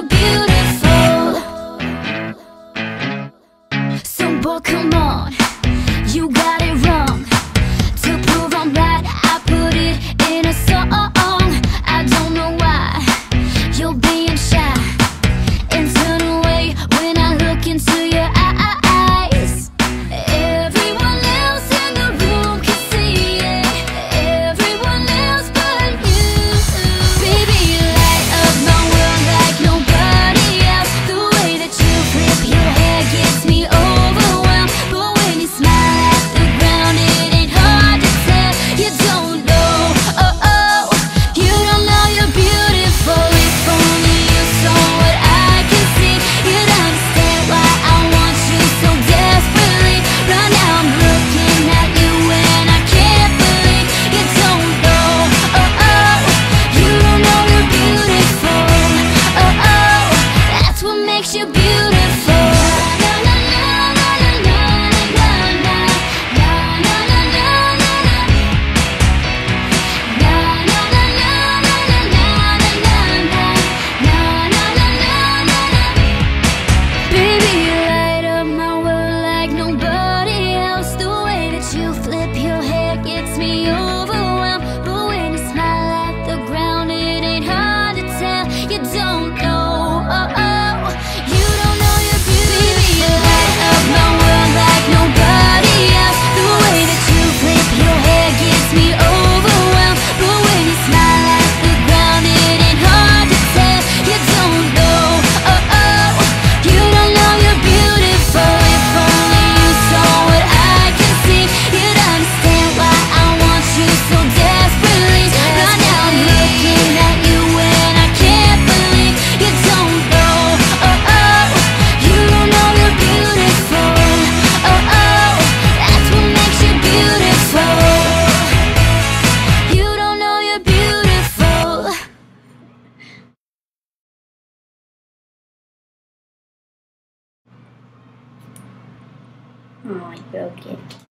you beautiful. So boy, come on. You got it wrong. To prove I'm right I put it in a song. I don't know why You're being shy. And turn away When I look into your Oh, I broke it.